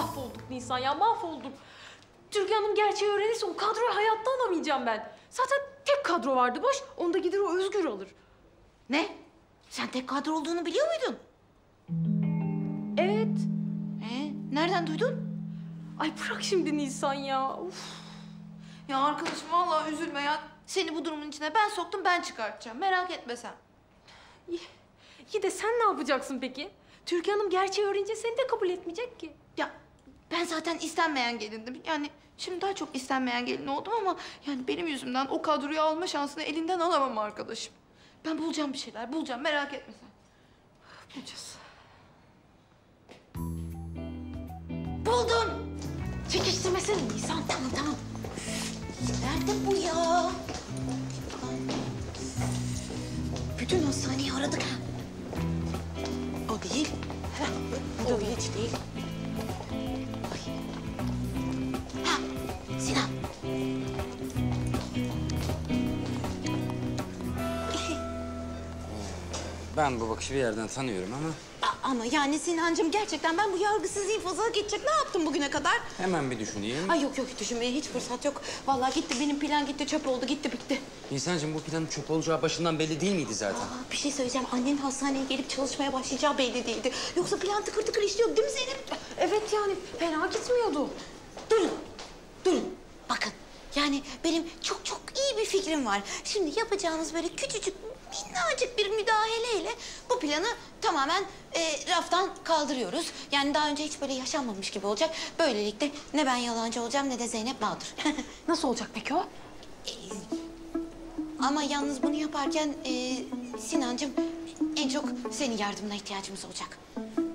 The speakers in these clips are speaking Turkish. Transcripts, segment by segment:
mahvolduk Nisan ya mahvolduk. Türkan Hanım gerçeği öğrenirse o kadroyu hayatta alamayacağım ben. Zaten tek kadro vardı boş. Onu da gider o Özgür alır. Ne? Sen tek kadro olduğunu biliyor muydun? Evet. Ee, nereden duydun? Ay bırak şimdi Nisan ya. Uf. Ya arkadaşım vallahi üzülme ya. Seni bu durumun içine ben soktum ben çıkartacağım. Merak etme sen. İyi. İyi de sen ne yapacaksın peki? Türkan Hanım gerçeği öğrenince seni de kabul etmeyecek ki. Ben zaten istenmeyen gelindim. Yani şimdi daha çok istenmeyen gelin oldum ama yani benim yüzümden o kadroyu alma şansını elinden alamam arkadaşım. Ben bulacağım bir şeyler, bulacağım. Merak etme sen. Bulacağız. Buldum. Çekiştirmesene Nisan. Tamam tamam. Nerede bu ya? Bütün hastaneyi aradık ha. O değil. Heh, o hiç değil. Ay. Ben bu bakışı bir yerden tanıyorum ama A- Ama yani Sinancığım gerçekten ben bu yargısız infaza geçecek ne yaptım bugüne kadar? hemen bir düşüneyim. Ay yok yok düşünmeye hiç fırsat yok. Vallahi gitti benim plan gitti çöp oldu gitti bitti. Nisan'cığım bu planın çöp olacağı başından belli değil miydi zaten? Aa, bir şey söyleyeceğim. Annenin hastaneye gelip çalışmaya başlayacağı belli değildi. Yoksa plan tıkır tıkır işliyor değil mi Zeynep? Evet yani fena gitmiyordu. Durun, durun. Bakın yani benim çok çok iyi bir fikrim var. Şimdi yapacağımız böyle küçücük minnacık bir müdahaleyle bu planı tamamen e, raftan kaldırıyoruz. Yani daha önce hiç böyle yaşanmamış gibi olacak. Böylelikle ne ben yalancı olacağım ne de Zeynep mağdur. Nasıl olacak peki o? Ama yalnız bunu yaparken e, Sinancığım en çok senin yardımına ihtiyacımız olacak.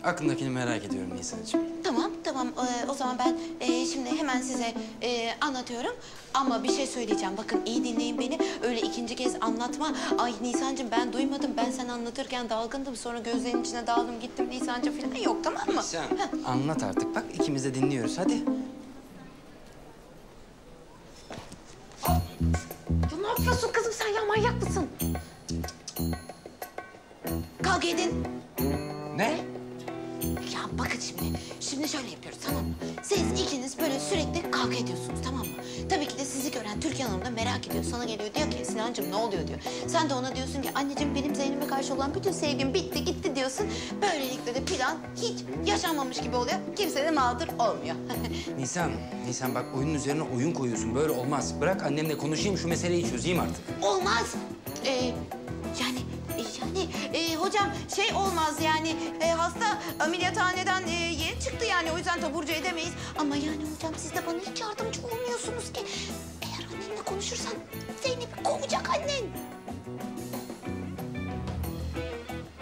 Aklındakini merak ediyorum Nisan'cığım. Tamam, tamam. Ee, o zaman ben e, şimdi hemen size e, anlatıyorum. Ama bir şey söyleyeceğim. Bakın iyi dinleyin beni. Öyle ikinci kez anlatma. Ay Nisan'cığım ben duymadım. Ben sen anlatırken dalgındım. Sonra gözlerinin içine daldım gittim Nisan'cığım falan. Yok tamam mı? Nisan Heh. anlat artık bak ikimiz de dinliyoruz hadi. Ya ne yapıyorsun kızım sen ya manyak mısın? Kavga edin. Ne? Bakın şimdi. Şimdi şöyle yapıyoruz tamam mı? Siz ikiniz böyle sürekli kavga ediyorsunuz tamam mı? Tabii ki de sizi gören Türkan Hanım da merak ediyor. Sana geliyor diyor ki Sinancığım ne oluyor diyor. Sen de ona diyorsun ki anneciğim benim Zeynep'e karşı olan bütün sevgim bitti gitti diyorsun. Böylelikle de plan hiç yaşanmamış gibi oluyor. Kimse de mağdur olmuyor. Nisan, Nisan bak oyunun üzerine oyun koyuyorsun böyle olmaz. Bırak annemle konuşayım şu meseleyi çözeyim artık. olmaz. Ee, yani yani e, hocam şey olmaz yani e, hasta ameliyathaneden e, yeni çıktı yani o yüzden taburcu edemeyiz. Ama yani hocam siz de bana hiç yardımcı olmuyorsunuz ki. Eğer annenle konuşursan Zeynep'i kovacak annen.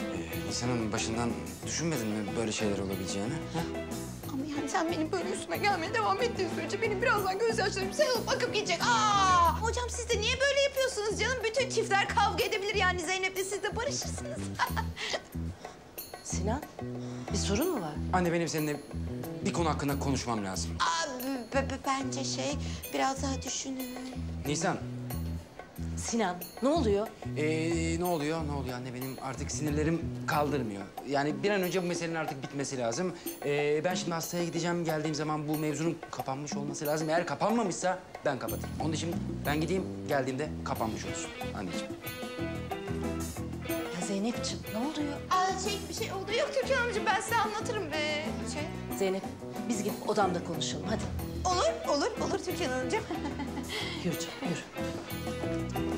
Ee, Nisan'ın başından düşünmedin mi böyle şeyler olabileceğini? Ha? Sen benim böyle üstüme gelmeye devam ettiğin sürece benim birazdan gözyaşlarım seyahat akıp gidecek. Aa! Hocam siz de niye böyle yapıyorsunuz canım? Bütün çiftler kavga edebilir yani Zeynep'le siz de barışırsınız. Sinan, bir sorun mu var? Anne benim seninle bir konu hakkında konuşmam lazım. Aa, bence şey biraz daha düşünün. Nisan, Sinan, ne oluyor? ee, ne oluyor? Ne oluyor anne? Benim artık sinirlerim kaldırmıyor. Yani bir an önce bu meselenin artık bitmesi lazım. Ee, ben şimdi hastaya gideceğim. Geldiğim zaman bu mevzunun kapanmış olması lazım. Eğer kapanmamışsa ben kapatayım. Onun için ben gideyim, geldiğimde kapanmış olsun anneciğim. Ya Zeynep'ciğim, ne oluyor? Aa, şey bir şey oldu yok Türkan Hanımcığım ben size anlatırım ee, şey. Zeynep, biz gidip odamda konuşalım, hadi. Olur olur olur Türkan Hanımcığım. Yürü canım, yürü.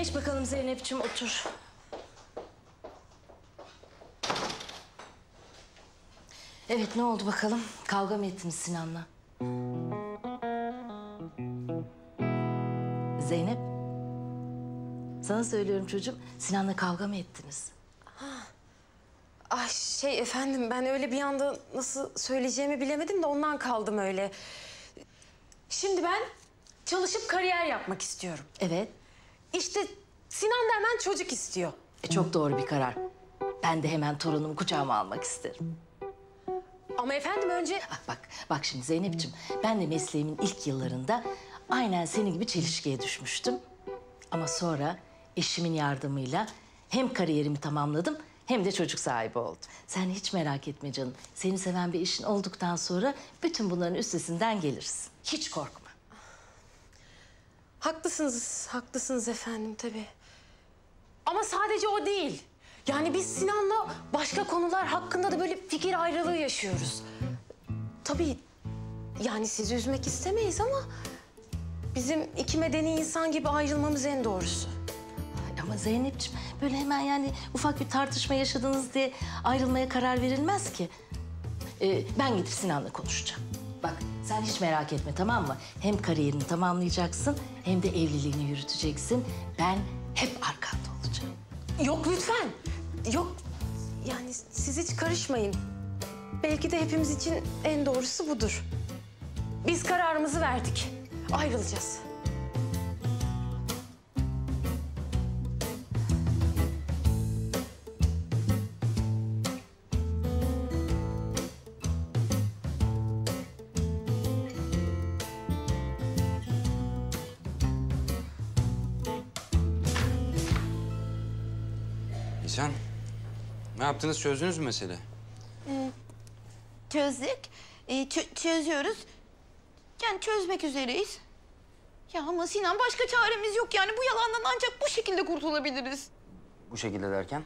Geç bakalım Zeynep'ciğim, otur. Evet, ne oldu bakalım? Kavga mı ettiniz Sinan'la? Zeynep. Sana söylüyorum çocuğum. Sinan'la kavga mı ettiniz? Ay şey efendim ben öyle bir anda nasıl söyleyeceğimi bilemedim de ondan kaldım öyle. Şimdi ben çalışıp kariyer yapmak istiyorum. Evet. İşte Sinan da hemen çocuk istiyor. E, çok doğru bir karar. Ben de hemen torunumu kucağıma almak isterim. Ama efendim önce... Ah, bak, bak şimdi Zeynep'ciğim. Ben de mesleğimin ilk yıllarında aynen senin gibi çelişkiye düşmüştüm. Ama sonra eşimin yardımıyla hem kariyerimi tamamladım hem de çocuk sahibi oldum. Sen hiç merak etme canım. Seni seven bir işin olduktan sonra bütün bunların üstesinden geliriz. Hiç korkma. Haklısınız, haklısınız efendim tabii. Ama sadece o değil. Yani biz Sinan'la başka konular hakkında da böyle fikir ayrılığı yaşıyoruz. Tabii yani sizi üzmek istemeyiz ama... ...bizim iki medeni insan gibi ayrılmamız en doğrusu. Ama Zeynep'ciğim böyle hemen yani ufak bir tartışma yaşadınız diye ayrılmaya karar verilmez ki. Ee, ben gidip Sinan'la konuşacağım. Bak sen hiç merak etme tamam mı? Hem kariyerini tamamlayacaksın hem de evliliğini yürüteceksin. Ben hep arkanda olacağım. Yok lütfen. Yok. Yani siz hiç karışmayın. Belki de hepimiz için en doğrusu budur. Biz kararımızı verdik. Ayrılacağız. Nisan, ne yaptınız? Çözdünüz mü mesele? Çözdük. Ee, çö- çözüyoruz. Yani çözmek üzereyiz. Ya ama Sinan başka çaremiz yok yani bu yalandan ancak bu şekilde kurtulabiliriz. Bu şekilde derken?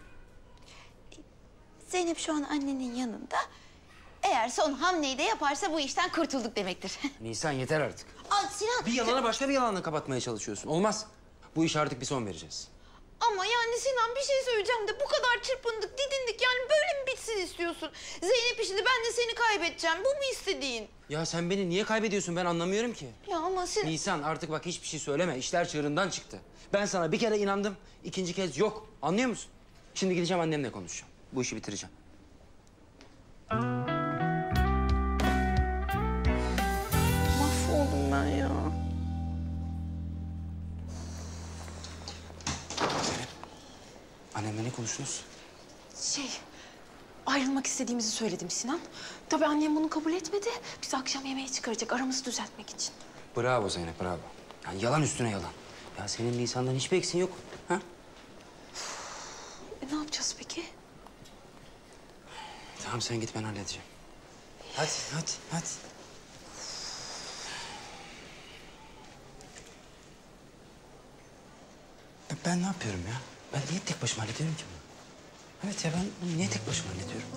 Zeynep şu an annenin yanında. Eğer son hamleyi de yaparsa bu işten kurtulduk demektir. Nisan yeter artık. Aa, Sinan Bir yalana başka bir yalanla kapatmaya çalışıyorsun. Olmaz. Bu işe artık bir son vereceğiz. Ama yani Sinan bir şey söyleyeceğim de bu kadar çırpındık didindik yani böyle mi bitsin istiyorsun? Zeynep işini ben de seni kaybedeceğim bu mu istediğin? Ya sen beni niye kaybediyorsun ben anlamıyorum ki. Ya ama Sinan... Nisan artık bak hiçbir şey söyleme. İşler çığırından çıktı. Ben sana bir kere inandım. ikinci kez yok. Anlıyor musun? Şimdi gideceğim annemle konuşacağım. Bu işi bitireceğim. Annemle ne konuştunuz? Şey, ayrılmak istediğimizi söyledim Sinan. Tabii annem bunu kabul etmedi. Bizi akşam yemeğe çıkaracak aramızı düzeltmek için. Bravo Zeynep bravo. Yani yalan üstüne yalan. Ya senin Nisan'dan hiçbir eksin yok. Ha? E, ne yapacağız peki? Tamam sen git ben halledeceğim. Hadi hadi hadi. Ben ne yapıyorum ya? Ben niye tek başıma hallediyorum ki bunu? Evet ya ben bunu niye tek başıma hallediyorum?